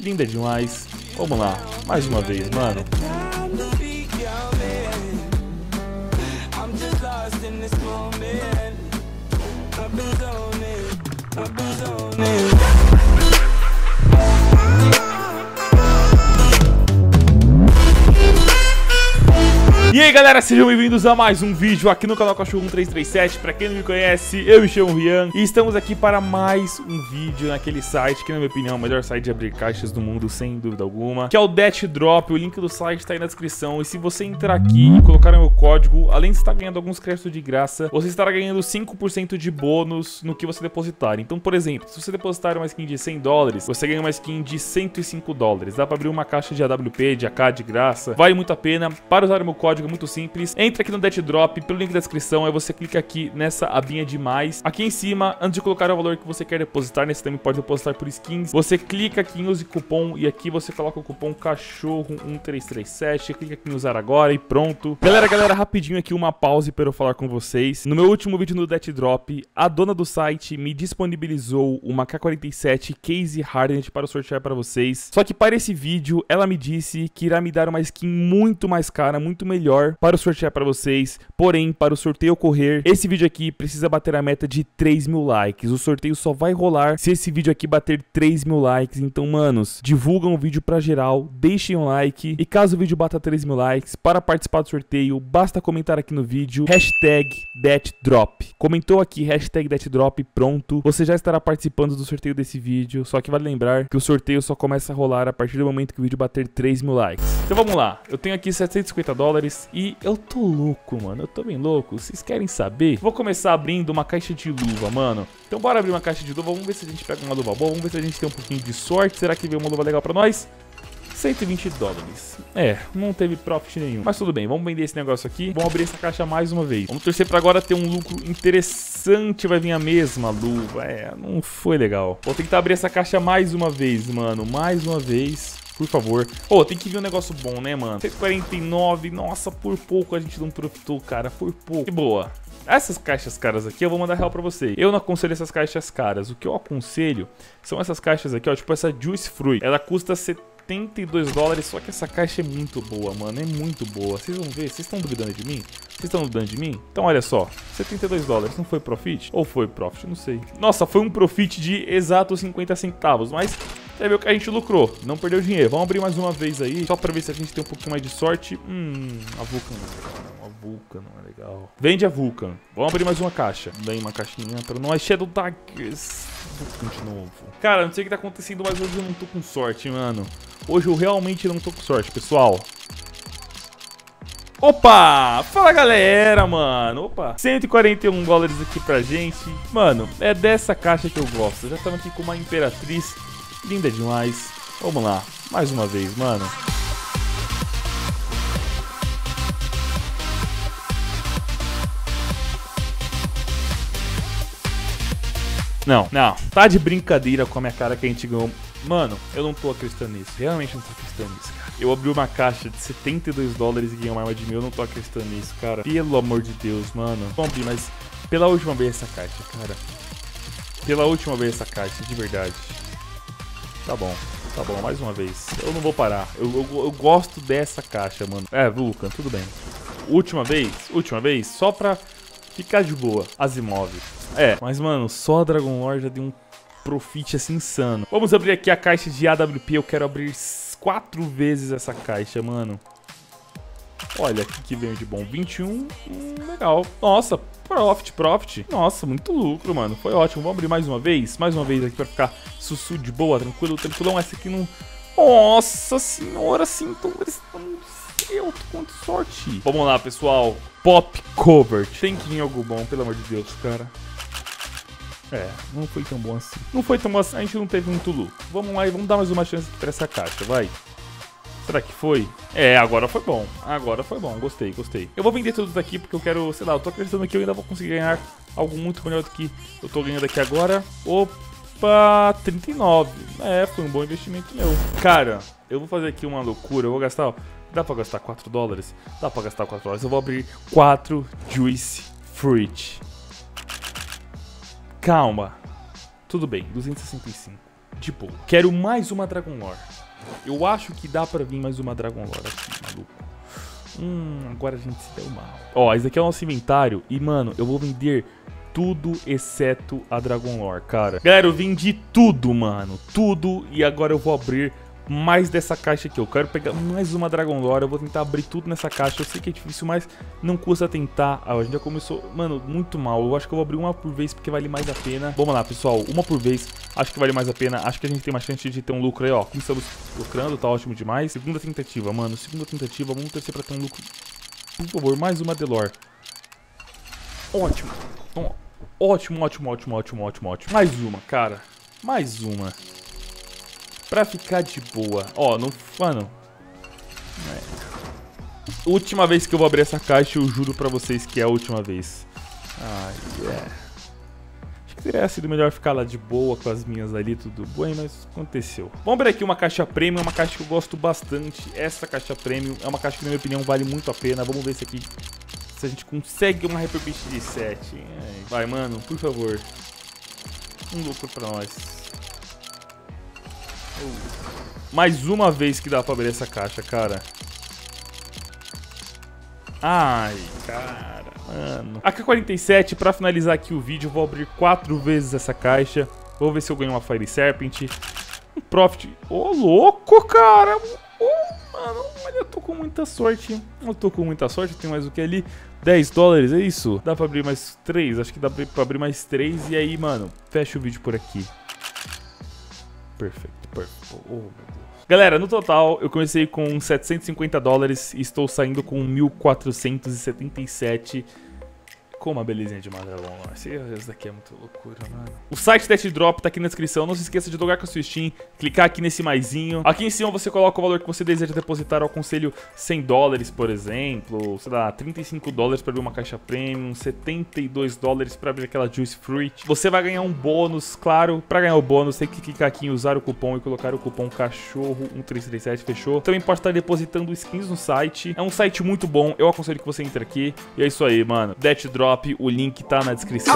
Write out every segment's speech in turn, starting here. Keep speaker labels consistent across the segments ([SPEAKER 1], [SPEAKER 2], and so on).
[SPEAKER 1] Linda demais. Vamos lá, mais uma vez, mano. E aí galera, sejam bem-vindos a mais um vídeo aqui no canal Cachorro 1337 Pra quem não me conhece, eu me chamo Rian E estamos aqui para mais um vídeo naquele site Que na minha opinião é o melhor site de abrir caixas do mundo, sem dúvida alguma Que é o Death Drop, o link do site está aí na descrição. E se você entrar aqui e colocar meu código Além de estar ganhando alguns créditos de graça Você estará ganhando 5% de bônus no que você depositar. Então, por exemplo, se você depositar uma skin de 100 dólares Você ganha uma skin de 105 dólares. Dá para abrir uma caixa de AWP, de AK de graça. Vale muito a pena. Para usar meu código muito simples. Entra aqui no Death Drop, pelo link da descrição, aí você clica aqui nessa abinha de mais. Aqui em cima, antes de colocar o valor que você quer depositar, nesse também pode depositar por skins, você clica aqui em use cupom e aqui você coloca o cupom cachorro1337, clica aqui em usar agora e pronto. Galera, galera, rapidinho aqui uma pause para eu falar com vocês. No meu último vídeo no Death Drop, a dona do site me disponibilizou uma K47 Case Hardened para sortear para vocês. Só que para esse vídeo, ela me disse que irá me dar uma skin muito mais cara, muito melhor melhor para sortear para vocês. Porém, para o sorteio ocorrer, esse vídeo aqui precisa bater a meta de 3 mil likes. O sorteio só vai rolar se esse vídeo aqui bater 3 mil likes. Então, manos, divulgam o vídeo para geral, deixem um like. E caso o vídeo bata 3 mil likes, para participar do sorteio, basta comentar aqui no vídeo, hashtag DeathDrop. Comentou aqui, hashtag DeathDrop, pronto. Você já estará participando do sorteio desse vídeo. Só que vale lembrar que o sorteio só começa a rolar a partir do momento que o vídeo bater 3 mil likes. Então vamos lá, eu tenho aqui 750 dólares e eu tô louco, mano. Eu tô bem louco. Vocês querem saber? Vou começar abrindo uma caixa de luva, mano. Então bora abrir uma caixa de luva. Vamos ver se a gente pega uma luva boa. Vamos ver se a gente tem um pouquinho de sorte. Será que veio uma luva legal pra nós? 120 dólares. É, não teve profit nenhum. Mas tudo bem, vamos vender esse negócio aqui. Vamos abrir essa caixa mais uma vez. Vamos torcer pra agora ter um lucro interessante. Vai vir a mesma luva. É, não foi legal. Vou tentar abrir essa caixa mais uma vez, mano. Mais uma vez por favor. Ô, oh, tem que vir um negócio bom, né, mano? 149, nossa, por pouco a gente não profitou, cara, por pouco. Que boa. Essas caixas caras aqui eu vou mandar real pra você. Eu não aconselho essas caixas caras. O que eu aconselho são essas caixas aqui, ó, tipo essa Juice Fruit. Ela custa 72 dólares, só que essa caixa é muito boa, mano, é muito boa. Vocês vão ver, vocês estão duvidando de mim? Vocês estão duvidando de mim? Então olha só, 72 dólares, não foi profit? Ou foi profit? Não sei. Nossa, foi um profit de exatos 50 centavos, mas você viu que a gente lucrou, não perdeu dinheiro. Vamos abrir mais uma vez aí, só pra ver se a gente tem um pouquinho mais de sorte. Hum, a Vulcan não é. A Vulcan não é legal. Vende a Vulcan. Vamos abrir mais uma caixa. Daí uma caixinha pra nós. Shadow Daggers. De novo. Cara, não sei o que tá acontecendo, mas hoje eu não tô com sorte, mano. Hoje eu realmente não tô com sorte, pessoal. Opa! Fala galera, mano. Opa! 141 dólares aqui pra gente. Mano, é dessa caixa que eu gosto. Já estamos aqui com uma Imperatriz Linda demais. Vamos lá, mais uma vez, mano. Não, não. Tá de brincadeira com a minha cara que a gente ganhou. Mano, eu não tô acreditando nisso. Realmente não tô acreditando nisso, cara. Eu abri uma caixa de 72 dólares e ganhei uma arma de mil. Eu não tô acreditando nisso, cara. Pelo amor de Deus, mano. Vamos abrir, mas pela última vez essa caixa, cara. Pela última vez essa caixa, de verdade. Tá bom, tá bom, mais uma vez. Eu não vou parar. Eu, eu, eu gosto dessa caixa, mano. É, Vulcan, tudo bem. Última vez, última vez, só pra ficar de boa. Asimov. É, mas mano, só a Dragon Lord já deu um profit assim insano. Vamos abrir aqui a caixa de AWP. Eu quero abrir quatro vezes essa caixa, mano. Olha, o que, que veio de bom? 21, hum, legal. Nossa, profit, profit. Nossa, muito lucro, mano. Foi ótimo. Vamos abrir mais uma vez? Mais uma vez aqui pra ficar sussu de boa, tranquilo, tranquilão. Essa aqui não... Nossa senhora, eles Eu tô com sorte. Vamos lá, pessoal. Pop Cover. Tem que vir algo bom, pelo amor de Deus, cara. É, não foi tão bom assim. Não foi tão bom assim, a gente não teve muito lucro. Vamos lá e vamos dar mais uma chance pra essa caixa, vai. Será que foi? É, agora foi bom. Agora foi bom. Gostei, gostei. Eu vou vender tudo daqui porque eu quero, sei lá, eu tô acreditando que eu ainda vou conseguir ganhar algo muito melhor do que eu tô ganhando aqui agora. Opa, 39. É, foi um bom investimento meu. Cara, eu vou fazer aqui uma loucura. Eu vou gastar, ó, dá pra gastar 4 dólares? Dá pra gastar 4 dólares. Eu vou abrir 4 Juice Fruit. Calma. Tudo bem, 265. de boa. Quero mais uma Dragon Lore. Eu acho que dá pra vir mais uma Dragon Lore aqui, maluco. Hum, agora a gente se deu mal. Ó, esse aqui é o nosso inventário. E, mano, eu vou vender tudo exceto a Dragon Lore, cara. Galera, eu vendi tudo, mano. Tudo. E agora eu vou abrir mais dessa caixa aqui. Eu quero pegar mais uma Dragon Lore. Eu vou tentar abrir tudo nessa caixa. Eu sei que é difícil, mas não custa tentar. Ah, a gente já começou, mano, muito mal. Eu acho que eu vou abrir uma por vez porque vale mais a pena. Vamos lá, pessoal. Uma por vez. Acho que vale mais a pena. Acho que a gente tem mais chance de ter um lucro aí, ó. Começamos lucrando, tá ótimo demais. Segunda tentativa, mano. Segunda tentativa. Vamos torcer pra ter um lucro. Por favor, mais uma Delore. Ótimo. Ótimo, ótimo, ótimo, ótimo, ótimo, ótimo. Mais uma, cara. Mais uma. Pra ficar de boa. Ó, não... Mano... É. Última vez que eu vou abrir essa caixa, eu juro pra vocês que é a última vez. Ai, yeah. Acho que teria sido melhor ficar lá de boa com as minhas ali, tudo bem, mas aconteceu. Vamos abrir aqui uma caixa premium, uma caixa que eu gosto bastante. Essa caixa premium é uma caixa que, na minha opinião, vale muito a pena. Vamos ver se aqui... Se a gente consegue uma Hyper de 7. Vai, mano, por favor. Um lucro pra nós. Mais uma vez que dá pra abrir essa caixa, cara. Ai, cara, mano. AK-47, pra finalizar aqui o vídeo, vou abrir quatro vezes essa caixa. Vou ver se eu ganho uma Fire Serpent. Um Profit. Ô, oh, louco, cara. Oh, mano, eu tô com muita sorte. Eu tô com muita sorte, tem mais o que ali? 10 dólares, é isso? Dá pra abrir mais 3? Acho que dá pra abrir mais 3. E aí, mano, fecha o vídeo por aqui. Perfeito. Oh, Galera, no total eu comecei com 750 dólares e estou saindo com 1.477 com uma belezinha de Magalhães. Esse daqui é muito loucura, mano. O site Test Drop tá aqui na descrição. Não se esqueça de logar com a sua Steam, clicar aqui nesse maisinho. Aqui em cima você coloca o valor que você deseja depositar. Eu aconselho 100 dólares, por exemplo. Sei lá, 35 dólares para abrir uma caixa premium, 72 dólares para abrir aquela Juice Fruit. Você vai ganhar um bônus, claro. Para ganhar o bônus, tem que clicar aqui em usar o cupom e colocar o cupom cachorro1337, fechou? Também pode estar depositando skins no site. É um site muito bom. Eu aconselho que você entre aqui. E é isso aí, mano. Death Drop Drop, o link tá na descrição.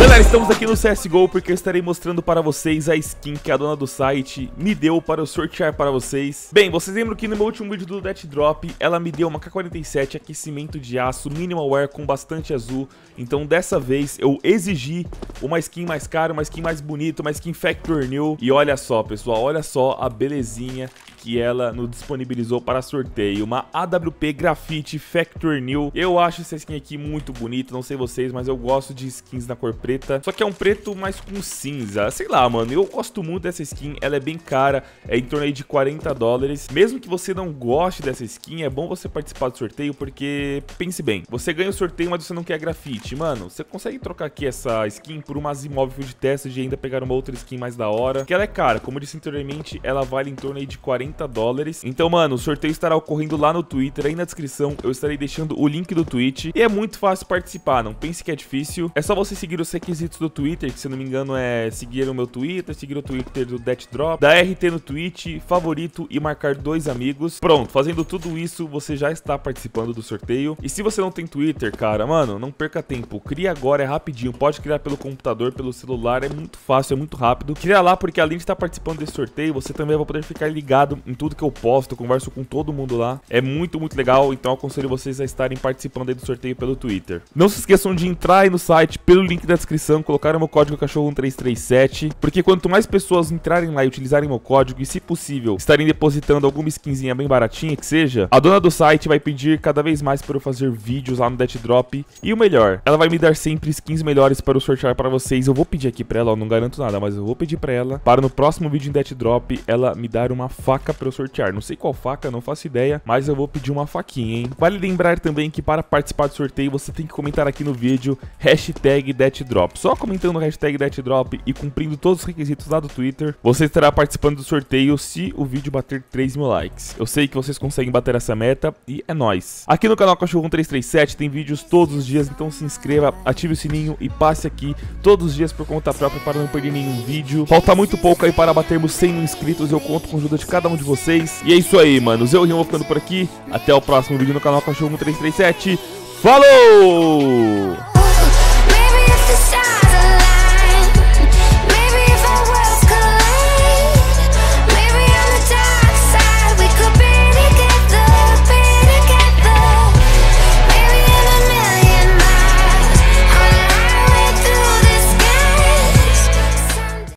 [SPEAKER 1] Galera, estamos aqui no CSGO porque eu estarei mostrando para vocês a skin que a dona do site me deu para eu sortear para vocês. Bem, vocês lembram que no meu último vídeo do Death Drop, ela me deu uma K47 aquecimento de aço minimal wear com bastante azul. Então dessa vez eu exigi uma skin mais cara, uma skin mais bonita, uma skin Factor New. E olha só, pessoal, olha só a belezinha que ela nos disponibilizou para sorteio. Uma AWP Graffiti Factor New. Eu acho essa skin aqui muito bonita, não sei vocês, mas eu gosto de skins na cor preta. Só que é um preto mais com cinza. Sei lá, mano, eu gosto muito dessa skin, ela é bem cara, é em torno aí de 40 dólares. Mesmo que você não goste dessa skin, é bom você participar do sorteio, porque, pense bem, você ganha o sorteio, mas você não quer grafite. Mano, você consegue trocar aqui essa skin por uma Zimóvel de teste e ainda pegar uma outra skin mais da hora, que ela é cara. Como eu disse anteriormente, ela vale em torno aí de 40 40 dólares. Então, mano, o sorteio estará ocorrendo lá no Twitter, aí na descrição eu estarei deixando o link do tweet. E é muito fácil participar, não pense que é difícil. É só você seguir os requisitos do Twitter, que se não me engano é seguir o meu Twitter, seguir o Twitter do Death Drop, da RT no Twitch, favorito e marcar dois amigos. Pronto, fazendo tudo isso, você já está participando do sorteio. E se você não tem Twitter, cara, mano, não perca tempo. Cria agora, é rapidinho. Pode criar pelo computador, pelo celular, é muito fácil, é muito rápido. Cria lá, porque além de estar participando desse sorteio, você também vai poder ficar ligado em tudo que eu posto, eu converso com todo mundo lá. É muito, muito legal, então aconselho vocês a estarem participando do sorteio pelo Twitter. Não se esqueçam de entrar aí no site pelo link da descrição, colocar meu código cachorro1337, porque quanto mais pessoas entrarem lá e utilizarem meu código e, se possível, estarem depositando alguma skinzinha bem baratinha que seja, a dona do site vai pedir cada vez mais para eu fazer vídeos lá no Death Drop. E o melhor, ela vai me dar sempre skins melhores para eu sortear para vocês. Eu vou pedir aqui para ela, eu não garanto nada, mas eu vou pedir para ela, para no próximo vídeo em Death Drop, ela me dar uma faca para eu sortear. Não sei qual faca, não faço ideia, mas eu vou pedir uma faquinha, hein? Vale lembrar também que para participar do sorteio você tem que comentar aqui no vídeo hashtag DeathDrop. Só comentando o hashtag DeathDrop e cumprindo todos os requisitos lá do Twitter, você estará participando do sorteio se o vídeo bater 3 mil likes. Eu sei que vocês conseguem bater essa meta e é nóis. Aqui no canal Cachorro 1337 tem vídeos todos os dias, então se inscreva, ative o sininho e passe aqui todos os dias por conta própria para não perder nenhum vídeo. Falta muito pouco aí para batermos 100 mil inscritos, eu conto com a ajuda de cada um de vocês. E é isso aí, mano. Eu e vou ficando por aqui. Até o próximo vídeo no canal Cachorro 1337. Falou!